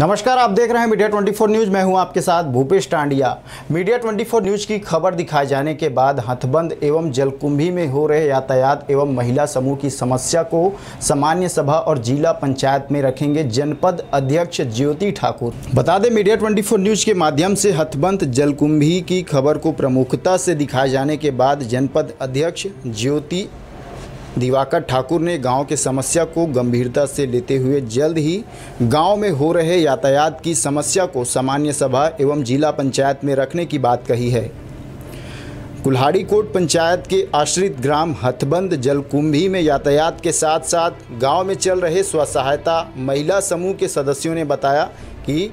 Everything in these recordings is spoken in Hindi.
नमस्कार, आप देख रहे हैं मीडिया 24 न्यूज़। मैं हूँ आपके साथ भूपेश टांडिया। मीडिया 24 न्यूज़ की खबर दिखाए जाने के बाद हथबंद एवं जलकुंभी में हो रहे यातायात एवं महिला समूह की समस्या को सामान्य सभा और जिला पंचायत में रखेंगे जनपद अध्यक्ष ज्योति ठाकुर। बता दें, मीडिया 24 न्यूज़ के माध्यम से हथबंद जलकुंभी की खबर को प्रमुखता से दिखाए जाने के बाद जनपद अध्यक्ष ज्योति दिवाकर ठाकुर ने गाँव के समस्या को गंभीरता से लेते हुए जल्द ही गाँव में हो रहे यातायात की समस्या को सामान्य सभा एवं जिला पंचायत में रखने की बात कही है। कुल्हाड़ी कोट पंचायत के आश्रित ग्राम हथबंद जलकुंभी में यातायात के साथ साथ गाँव में चल रहे स्व सहायता महिला समूह के सदस्यों ने बताया कि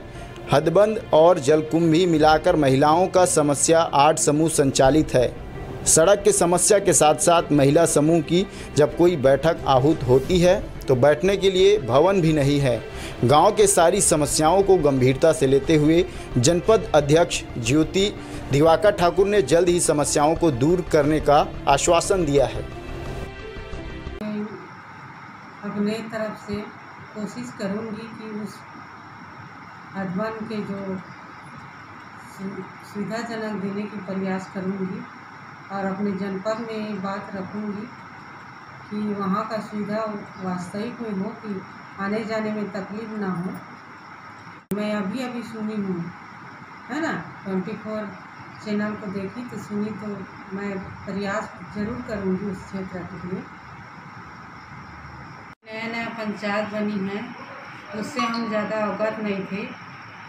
हदबंद और जलकुंभी मिलाकर महिलाओं का समस्या आठ समूह संचालित है। सड़क के समस्या के साथ साथ महिला समूह की जब कोई बैठक आहूत होती है तो बैठने के लिए भवन भी नहीं है। गाँव के सारी समस्याओं को गंभीरता से लेते हुए जनपद अध्यक्ष ज्योति दिवाकर ठाकुर ने जल्द ही समस्याओं को दूर करने का आश्वासन दिया है। अपने तरफ़ से कोशिश करूँगी कि उस हसबैंड के जो सुविधाजनक देने की प्रयास करूँगी। और अपने जनपद में बात रखूँगी कि वहाँ का सुविधा वास्तविक में हो कि आने जाने में तकलीफ़ ना हो। मैं अभी अभी सुनी हूँ, है ना? ट्वेंटी फोर चैनल को देखी तो सुनी तो मैं प्रयास ज़रूर करूँगी उस क्षेत्र के लिए। नया नया पंचायत बनी है, उससे हम ज़्यादा अवगत नहीं थे।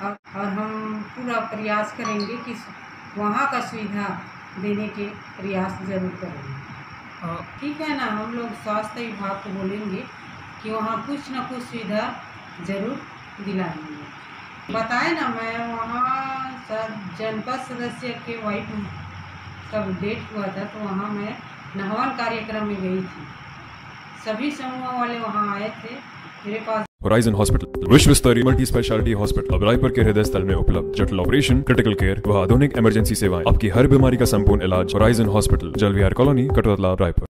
और हम पूरा प्रयास करेंगे कि वहाँ का सुविधा देने के प्रयास ज़रूर करेंगे। और ठीक है ना, हम लोग स्वास्थ्य विभाग को बोलेंगे कि वहाँ कुछ ना कुछ सुविधा ज़रूर दिलाएँगे। बताए ना, मैं वहाँ जनपद सदस्य के वाइफ का डेट हुआ था तो वहाँ मैं नहवान कार्यक्रम में गई थी। सभी समूह वाले वहाँ आए थे, मेरे पास होराइजन हॉस्पिटल विश्व स्तरीय मल्टी स्पेशलिटी हॉस्पिटल अब रायपुर के हृदय स्थल में उपलब्ध। जटिल ऑपरेशन क्रिटिकल केयर व आधुनिक इमरजेंसी सेवाएँ। आपकी हर बीमारी का संपूर्ण इलाज Horizon hospital Jalvihar colony, Katotala, Raipur.